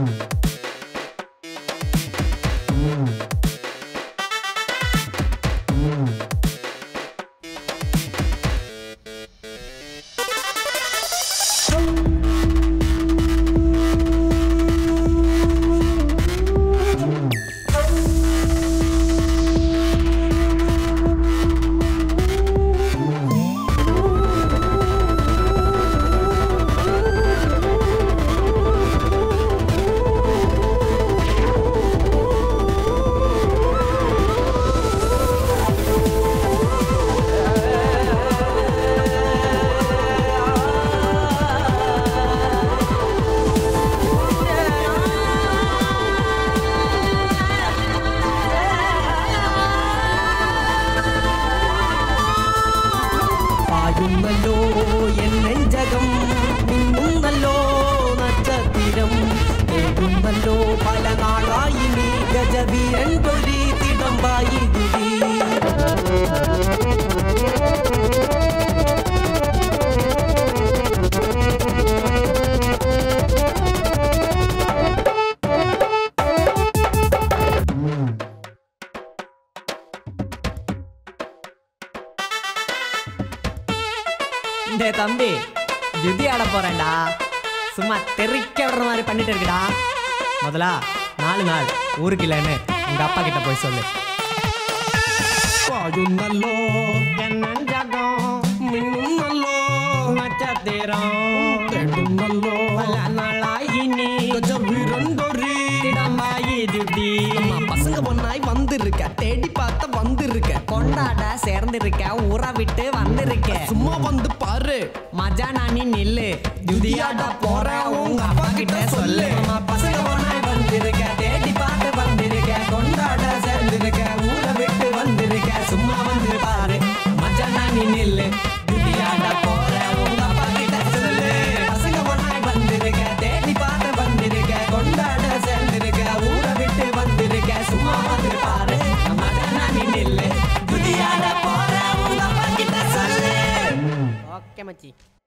Mm-hmm. மின்னுமல்லோ என் நெஞ்சகம். மின்னுமல்லோ நட்சத்திரம். மின்னுமல்லோ பல நாளாயினி கஜவீரன் கொடி திடம்பாயிடுவி டே தம்பி. ஜுதி ஆட போறேன்டா. சும்மா தெறிக்க விடுற மாதிரி பண்ணிட்டு இருக்குடா. முதலா நாலு நாள். ஊருக்கு இல்லைன்னு உங்க அப்பா கிட்ட போய் சொல்லு. பாடும் நல்லோ என் நஞ்சகம் நல்லோ நட்சத்திரம். நல்லோ. பல வந்திருக்க கொண்டாட சேர்ந்திருக்க. ஊரை விட்டு வந்திருக்க. சும்மா வந்து பாரு. மஜா நானி நில்லு. ஜுதியாட போற உங்க அப்பா கிட்ட சொல்லு. பசங்க நில்லு ஜுதியாட போற உங்க அப்பா